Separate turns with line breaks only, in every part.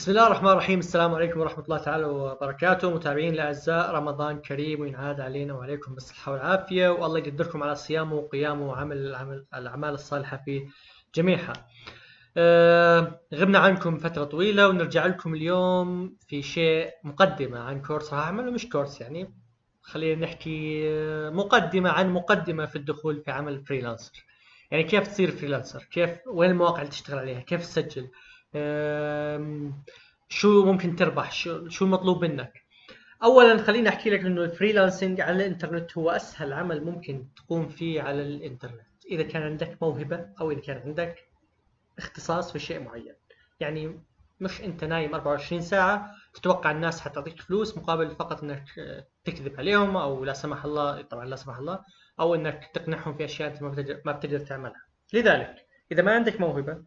بسم الله الرحمن الرحيم. السلام عليكم ورحمة الله تعالى وبركاته. متابعين الأعزاء رمضان كريم وينعاد علينا وعليكم بالصحة والعافية. والله يقدركم على صيامه وقيامه وعمل الأعمال الصالحة في جميعها. أه غبنا عنكم فترة طويلة ونرجع لكم اليوم في شيء مقدمة عن كورس. راح أعمله مش كورس يعني. خلينا نحكي مقدمة عن مقدمة في الدخول في عمل freelancer يعني كيف تصير freelancer كيف وين المواقع اللي تشتغل عليها؟ كيف تسجل؟ شو ممكن تربح؟ شو شو المطلوب منك؟ اولا خليني أحكي لك إنه الفريلانسنج على الإنترنت هو أسهل عمل ممكن تقوم فيه على الإنترنت. إذا كان عندك موهبة أو إذا كان عندك اختصاص في شيء معين. يعني مش أنت نايم 24 ساعة تتوقع الناس حتعطيك فلوس مقابل فقط إنك تكذب عليهم أو لا سمح الله طبعا لا سمح الله أو إنك تقنعهم في أشياء أنت ما بتقدر ما بتقدر تعملها. لذلك إذا ما عندك موهبة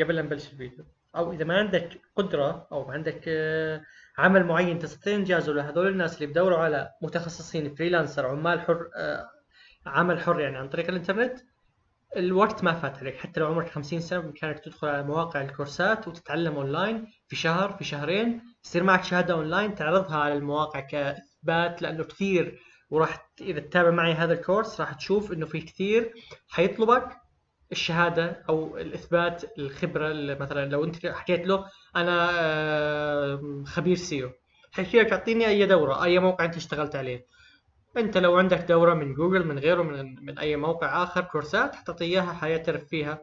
قبل لا نبلش الفيديو أو إذا ما عندك قدرة أو ما عندك آه، عمل معين تستطيع إنجازه لهذول الناس اللي بدوروا على متخصصين freelancer عمال حر آه، عمل حر يعني عن طريق الإنترنت الوقت ما فات عليك. حتى لو عمرك 50 سنة بإمكانك تدخل على مواقع الكورسات وتتعلم أونلاين في شهر في شهرين يصير معك شهادة أونلاين تعرضها على المواقع كإثبات لأنه كثير وراح إذا تتابع معي هذا الكورس راح تشوف إنه في كثير حيطلبك. الشهادة أو الإثبات الخبرة مثلا لو أنت حكيت له أنا خبير SEO. حيحكي لك اعطيني أي دورة أي موقع أنت اشتغلت عليه. أنت لو عندك دورة من جوجل من غيره من, من أي موقع آخر كورسات حتعطيه إياها حيعترف فيها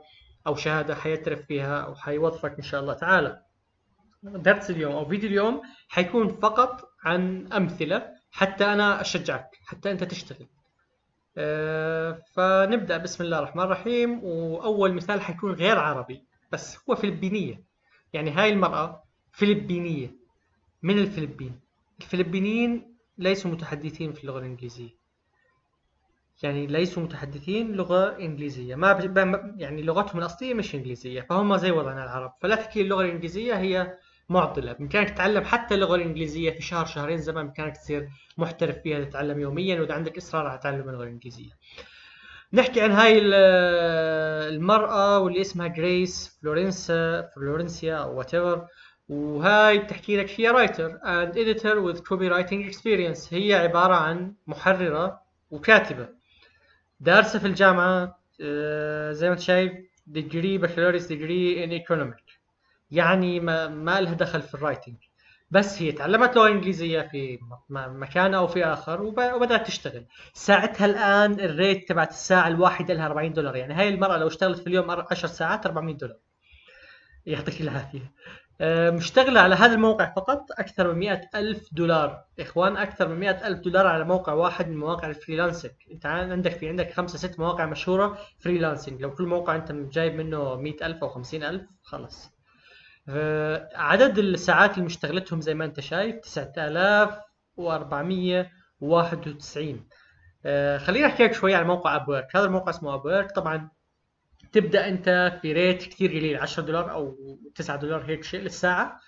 أو شهادة حيعترف فيها أو حيوظفك إن شاء الله تعالى. درس اليوم أو فيديو اليوم حيكون فقط عن أمثلة حتى أنا أشجعك حتى أنت تشتغل. آه، فنبدأ. بسم الله الرحمن الرحيم. وأول مثال حيكون غير عربي بس هو فلبينية. يعني هاي المرأة فلبينية. من الفلبين؟ الفلبينيين ليسوا متحدثين في اللغة الإنجليزية. يعني ليسوا متحدثين لغة إنجليزية. ما يعني لغتهم الأصلية مش إنجليزية فهم زي وضعنا العرب. فلا تحكي اللغة الإنجليزية هي معضله بإمكانك تتعلم حتى اللغة الإنجليزية في شهر شهرين زمان بإمكانك تصير محترف فيها تتعلم يوميا وإذا عندك إصرار على تعلم اللغة الإنجليزية. نحكي عن هاي المرأة واللي اسمها جريس فلورنسا فلورنسيا أو وات وهاي بتحكي لك هي writer and editor with copywriting experience هي عبارة عن محررة وكاتبة. دارسة في الجامعة آه، زي ما أنت شايف degree بكالوريوس degree in economic يعني ما, ما لها دخل في ال writing. بس هي تعلمت لغة إنجليزية في مكان أو في آخر وبدأت تشتغل. ساعتها الآن ال rate تبعت الساعة الواحده لها 40 دولار. يعني هاي المراه لو اشتغلت في اليوم 10 ساعات 400 دولار. يعطيك العافية. مشتغلة على هذا الموقع فقط أكثر من مئة ألف دولار. إخوان أكثر من مئة ألف دولار على موقع واحد من مواقع ال freelancing. أنت عندك في عندك خمسة ست مواقع مشهورة freelancing. لو كل موقع أنت جايب منه مئة ألف أو خمسين ألف خلص عدد الساعات اللي مشتغلتهم زي ما انت شايف 9491 آه، خليني أحكي لك شوي عن موقع ابورك هذا الموقع اسمه ابورك طبعا تبدأ أنت في ريت كثير قليل 10 دولار أو 9 دولار هيك شيء للساعة.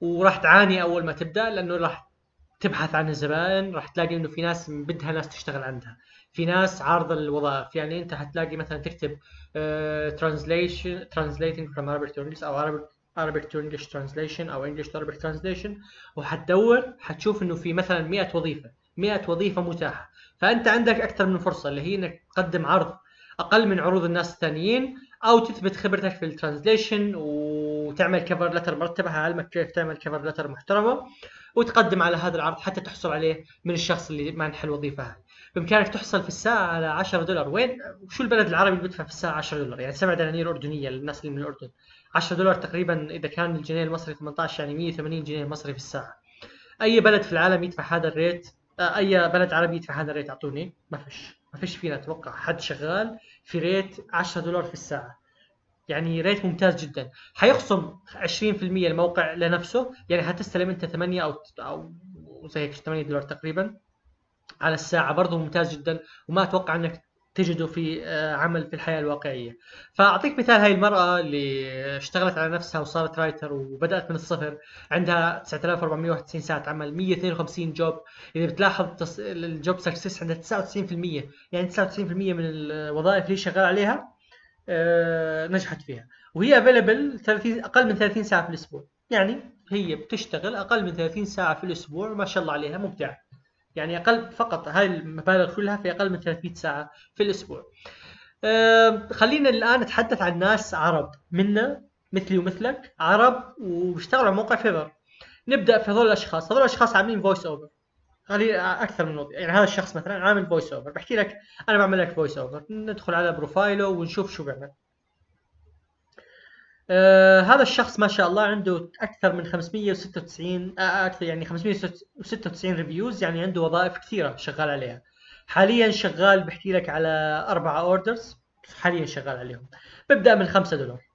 وراح تعاني أول ما تبدأ لأنه راح تبحث عن الزبائن راح تلاقي إنه في ناس بدها ناس تشتغل عندها. في ناس عارضة الوظائف يعني أنت حتلاقي مثلا تكتب translation translating from Arabic to أو Arabic Arabic to English Translation أو English to Arabic Translation وحتدور حتشوف إنه في مثلا 100 وظيفة 100 وظيفة متاحة. فأنت عندك أكثر من فرصة اللي هي إنك تقدم عرض أقل من عروض الناس الثانيين أو تثبت خبرتك في ال translation وتعمل cover letter مرتبة علمك كيف تعمل cover letter محترمة وتقدم على هذا العرض حتى تحصل عليه من الشخص اللي مانح الوظيفة هاي. بإمكانك تحصل في الساعة على 10 دولار. وين؟ شو البلد العربي اللي بيدفع في الساعة 10 دولار؟ يعني 7 دنانير أردنية للناس اللي من الأردن. 10 دولار تقريبا إذا كان الجنيه المصري 18 يعني 180 جنيه مصري في الساعة. أي بلد في العالم يدفع هذا الريت؟ آه، أي بلد عربي يدفع هذا الريت؟ أعطوني. ما فيش. ما فيش فينا أتوقع حد شغال في ريت 10 دولار في الساعة. يعني ريت ممتاز جدا. حيخصم 20% الموقع لنفسه؟ يعني حتستلم أنت 8 أو أو زي هيك 8 دولار تقريبا على الساعة. برضه ممتاز جدا. وما أتوقع إنك تجده في آه، عمل في الحياة الواقعية. فأعطيك مثال هاي المرأة اللي اشتغلت على نفسها وصارت writer وبدأت من الصفر عندها 9491 ساعة عمل 152 job إذا بتلاحظ ال job success عندها 99% يعني 99% من الوظائف اللي شغال عليها آه، نجحت فيها. وهي available 30 أقل من 30 ساعة في الأسبوع. يعني هي بتشتغل أقل من 30 ساعة في الأسبوع ما شاء الله عليها مبدعه يعني أقل فقط هاي المبالغ كلها في أقل من 300 ساعة في الأسبوع. خلينا الآن نتحدث عن ناس عرب منا مثلي ومثلك عرب وبيشتغلوا على موقع Fiverr نبدأ في هذول الأشخاص. هذول الأشخاص عاملين voice over خلي أكثر من وضع. يعني هذا الشخص مثلا عامل voice over بحكي لك أنا بعمل لك voice over ندخل على profile ه ونشوف شو بيعمل. آه هذا الشخص ما شاء الله عنده أكثر من 596 آه أكثر يعني 596 reviews يعني عنده وظائف كثيرة شغال عليها. حاليا شغال بحكي لك على أربعة orders حاليا شغال عليهم. ببدأ من 5 دولار.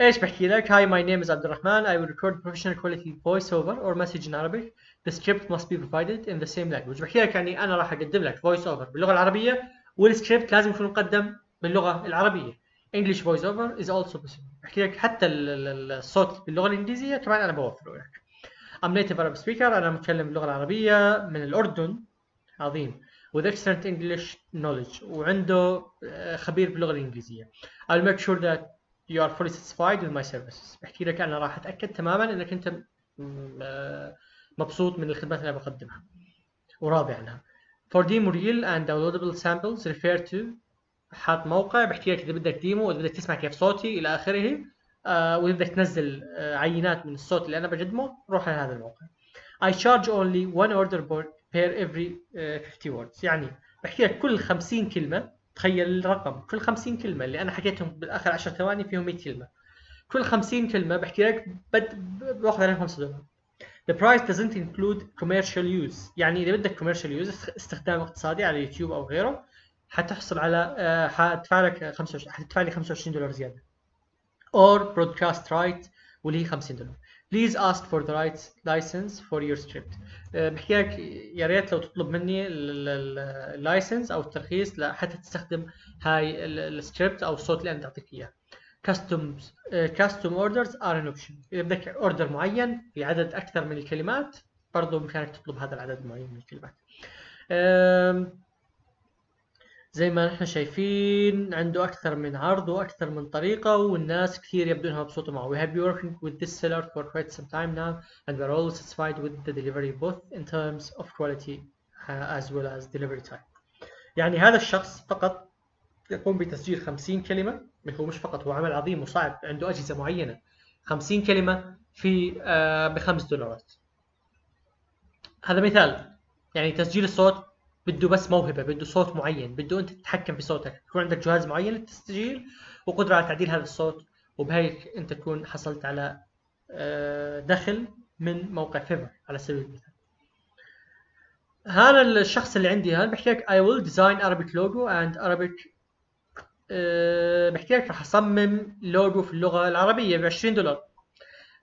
إيش بحكي لك؟ hi my name is عبد الرحمن I will record professional quality voice over or message in Arabic. The script be provided in the same language. بحكي لك يعني أنا راح أقدم لك voice over باللغة العربية والسكريبت لازم يكون مقدم باللغة العربية. English voice over is also بحكي لك حتى الصوت باللغة الإنجليزية كمان أنا بوفره لك I'm native Arab speaker أنا متكلم اللغة العربية من الأردن. عظيم. With excellent English knowledge. وعنده آه، خبير باللغة الإنجليزية. I'll make sure that you are fully satisfied with my services. بحكي لك أنا راح أتأكد تماما أنك أنت آه، مبسوط من الخدمات اللي أنا بقدمها. وراضي عنها. For demo reel and downloadable samples refer to حاط موقع بحكي لك إذا بدك ديمو إذا بدك تسمع كيف صوتي إلى آخره آه وإذا بدك تنزل آه عينات من الصوت اللي أنا بقدمه روح على هذا الموقع. I charge only one order per every uh, 50 words. يعني بحكي لك كل 50 كلمة. تخيل الرقم. كل 50 كلمة اللي أنا حكيتهم بالآخر 10 ثواني فيهم 100 كلمة. كل 50 كلمة بحكي لك بد... باخذ عليهم 5 دولار. The price doesn't include commercial use. يعني إذا بدك commercial use استخدام اقتصادي على يوتيوب أو غيره. حتحصل على آه، حتدفع لك 25 حتدفع لي 25 دولار زيادة or broadcast right واللي هي 50 دولار Please ask for the right license for your script. بحكي لك يا ريت لو تطلب مني ال license أو الترخيص حتى تستخدم هاي السكريبت أو الصوت اللي أنا تعطيك إياه. Custom custom orders are an option. إذا بدك اوردر معين بعدد أكثر من الكلمات برضه بإمكانك تطلب هذا العدد المعين من الكلمات. زي ما نحن شايفين عنده أكثر من عرض وأكثر من طريقة والناس كثير يبدو إنها مبسوطة معه. We have been working with this seller for quite some time now and we're all satisfied with the delivery both in terms of quality uh, as well as delivery time. يعني هذا الشخص فقط يقوم بتسجيل 50 كلمة هو مش فقط هو عمل عظيم وصعب عنده أجهزة معينة 50 كلمة في uh, بخمس دولارات. هذا مثال يعني تسجيل الصوت بده بس موهبة بده صوت معين بده أنت تتحكم في صوتك يكون عندك جهاز معين للتسجيل وقدرة على تعديل هذا الصوت وبهيك أنت تكون حصلت على دخل من موقع فيفر على سبيل المثال. هذا الشخص اللي عندي هذا بحكي لك I will design Arabic logo and Arabic أه بحكي لك رح أصمم لوجو في اللغة العربية ب 20 دولار.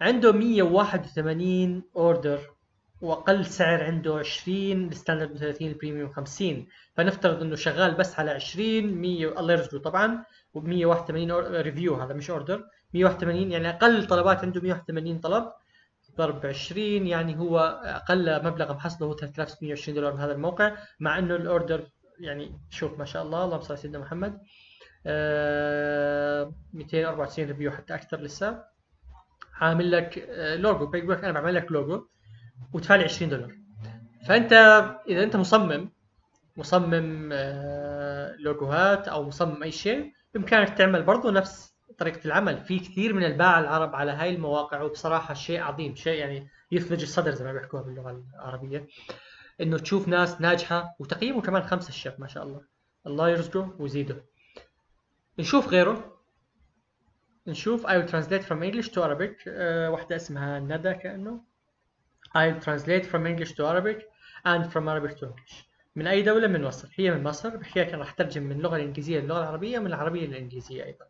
عنده 181 order وأقل سعر عنده 20 ال standard 30 ال premium 50 فنفترض إنه شغال بس على 20 100 الله يرزقه طبعا و 181 review هذا مش order 181 يعني أقل طلبات عنده 181 طلب. ضرب 20 يعني هو أقل مبلغ محصله هو 3620 دولار بهذا الموقع مع إنه ال order يعني شوف ما شاء الله اللهم صل على سيدنا محمد. آه 294 review حتى أكثر لسه. عامل لك آه لوجو بيقول لك أنا بعمل لك لوجو وتدفع لي 20 دولار. فأنت إذا أنت مصمم مصمم لوجوهات أو مصمم أي شيء بإمكانك تعمل برضه نفس طريقة العمل. في كثير من الباعة العرب على هاي المواقع وبصراحة شيء عظيم شيء يعني يثلج الصدر زي ما بيحكوها باللغة العربية. إنه تشوف ناس ناجحة وتقييمه كمان خمسة الشيف ما شاء الله. الله يرزقه ويزيده. نشوف غيره. نشوف I will translate from English to Arabic. أه واحدة اسمها ندى كأنه. I'll translate from English to Arabic and from Arabic to English. من أي دولة؟ من مصر. هي من مصر. بحكي لك راح ترجم من اللغة الإنجليزية للغة العربية من العربية للإنجليزية أيضا.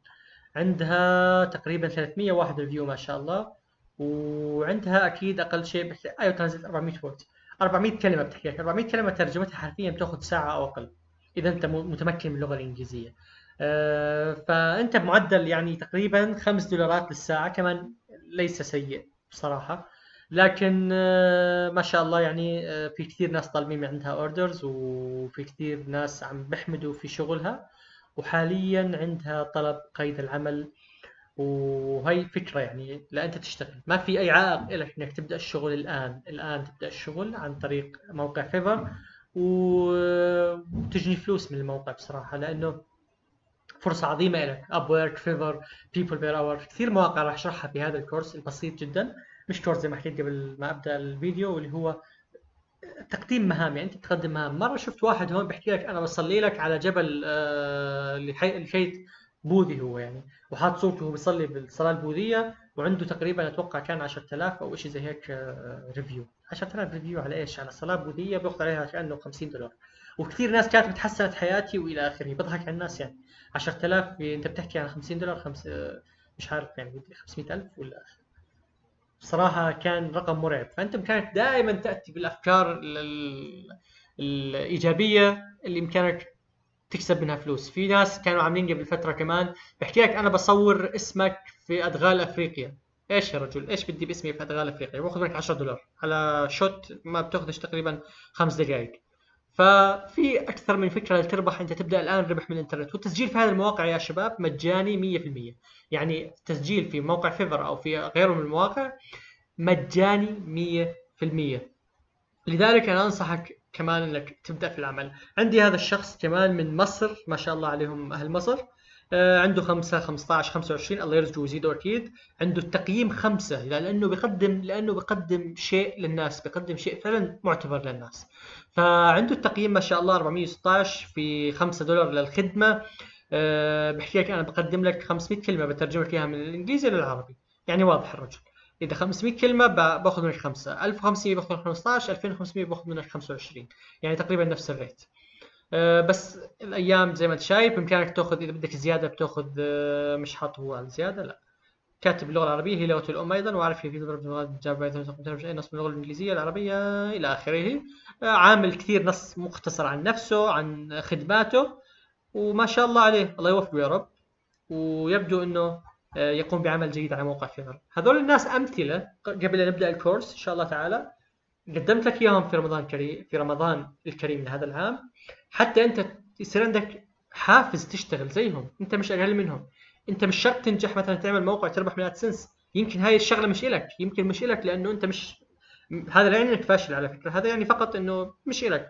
عندها تقريبا 301 ريفيو ما شاء الله. وعندها أكيد أقل شيء بحكي أيوة translate 400 word 400 كلمة بتحكي لك. 400 كلمة ترجمتها حرفيا بتاخذ ساعة أو أقل. إذا أنت متمكن من اللغة الإنجليزية. أه فأنت بمعدل يعني تقريبا 5 دولارات للساعة. كمان ليس سيء بصراحة. لكن ما شاء الله يعني في كثير ناس طالبين عندها orders وفي كثير ناس عم بحمدوا في شغلها وحاليا عندها طلب قيد العمل. وهي فكرة يعني لا أنت تشتغل. ما في أي عائق لك إنك تبدأ الشغل الآن. الآن تبدأ الشغل عن طريق موقع Fiverr وتجني فلوس من الموقع بصراحة لأنه فرصة عظيمة لك Upwork Fiverr PeoplePerHour كثير مواقع راح أشرحها في هذا الكورس البسيط جدا. مش كورس زي ما حكيت قبل ما أبدأ الفيديو واللي هو تقديم مهام. يعني أنت تقدم مهام. مرة شفت واحد هون بحكي لك أنا بصلي لك على جبل آه لحيت بوذي هو يعني وحاط صورته وهو بيصلي بالصلاة البوذية وعنده تقريبا أتوقع كان 10000 أو شيء زي هيك آه review 10000 review على إيش؟ على صلاة بوذية بياخذ عليها كأنه 50 دولار. وكثير ناس كانت تحسنت حياتي وإلى آخره. بضحك على الناس يعني. 10000 أنت بتحكي عن 50 دولار خمس مش عارف يعني 500000 ولا بصراحة كان رقم مرعب. فأنت بإمكانك دائما تأتي بالأفكار الإيجابية اللي إمكانك تكسب منها فلوس. في ناس كانوا عاملين قبل فترة كمان بحكي لك أنا بصور اسمك في أدغال أفريقيا. إيش يا رجل؟ إيش بدي باسمي في أدغال أفريقيا؟ باخذ منك 10 دولار على شوت ما بتأخذش تقريبا خمس دقائق ففي أكثر من فكرة لتربح أنت تبدأ الآن ربح من الإنترنت والتسجيل في هذه المواقع يا شباب مجاني 100% يعني التسجيل في موقع فيفر أو في غيره من المواقع مجاني 100% لذلك أنا أنصحك كمان إنك تبدأ في العمل. عندي هذا الشخص كمان من مصر ما شاء الله عليهم أهل مصر. آه، عنده 5 15 25 الله يرزقه ويزيده أكيد. عنده التقييم خمسة لأنه بيقدم لأنه بيقدم شيء للناس بيقدم شيء فعلا معتبر للناس. فعنده التقييم ما شاء الله 416 في 5 دولار للخدمة. أه بحكي لك أنا بقدم لك 500 كلمة بترجم لك إياها من الإنجليزي للعربي. يعني واضح الرجل. إذا 500 كلمة باخذ منك 5 1500 باخذ منك 15 2500 باخذ منك 25 يعني تقريبا نفس الريت. أه بس الأيام زي ما أنت شايف بإمكانك تأخذ إذا بدك زيادة بتأخذ أه مش حاط هو على الزيادة لا. كاتب اللغة العربية هي لغة الأم أيضا وأعرف في ضرب لغات جاب أي نص من اللغة الإنجليزية العربية إلى آخره. عامل كثير نص مختصر عن نفسه عن خدماته وما شاء الله عليه. الله يوفقه يا رب. ويبدو إنه يقوم بعمل جيد على موقع فيفر هذول الناس أمثلة قبل أن نبدأ الكورس إن شاء الله تعالى. قدمت لك إياهم في رمضان الكريم في رمضان الكريم لهذا العام. حتى أنت يصير عندك حافز تشتغل زيهم. أنت مش أقل منهم. أنت مش شرط تنجح مثلا تعمل موقع تربح من ادسنس يمكن هاي الشغلة مش إلك. يمكن مش إلك لأنه أنت مش هذا لا يعني إنك فاشل على فكرة. هذا يعني فقط إنه مش إلك.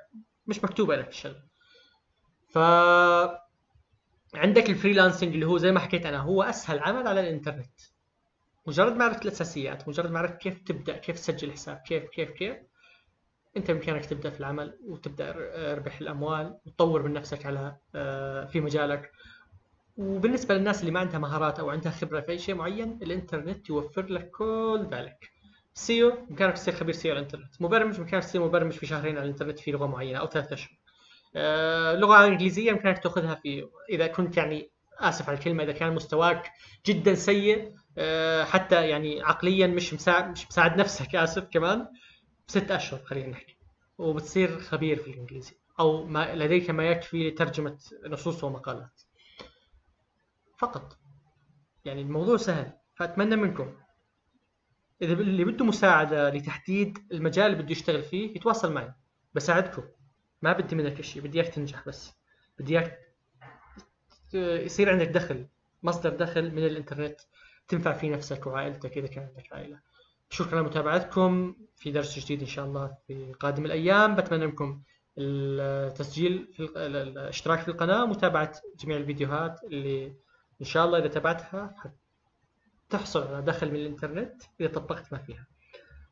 مش مكتوبه لك الشغلة. ف عندك ال freelancing اللي هو زي ما حكيت أنا هو أسهل عمل على الإنترنت. مجرد معرفة الأساسيات مجرد معرفة كيف تبدأ كيف تسجل حساب كيف كيف كيف. أنت بإمكانك تبدأ في العمل وتبدأ ربح الأموال وتطور من نفسك على آه، في مجالك. وبالنسبة للناس اللي ما عندها مهارات أو عندها خبرة في شيء معين الإنترنت يوفر لك كل ذلك. SEO بإمكانك تصير خبير SEO على الإنترنت. مبرمج بإمكانك تصير مبرمج في شهرين على الإنترنت في لغة معينة أو ثلاثة أشهر. لغة إنجليزية بامكانك تأخذها في إذا كنت يعني آسف على الكلمة إذا كان مستواك جدا سيء آه، حتى يعني عقليا مش مساعد مش مساعد نفسك آسف كمان ست أشهر خلينا نحكي وبتصير خبير في الإنجليزي أو ما لديك ما يكفي لترجمة نصوص ومقالات. فقط. يعني الموضوع سهل فأتمنى منكم. إذا اللي بده مساعدة لتحديد المجال اللي بده يشتغل فيه يتواصل معي. بساعدكم. ما بدي منك شيء بدي إياك تنجح بس. بدي إياك يصير عندك دخل مصدر دخل من الإنترنت تنفع فيه نفسك وعائلتك إذا كان عندك عائلة. شكرا لمتابعتكم في درس جديد إن شاء الله في قادم الأيام. بتمنى منكم التسجيل في الاشتراك في القناة ومتابعة جميع الفيديوهات اللي إن شاء الله إذا تبعتها تحصل على دخل من الإنترنت إذا طبقت ما فيها.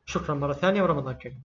شكرا مرة ثانية ورمضان كريم.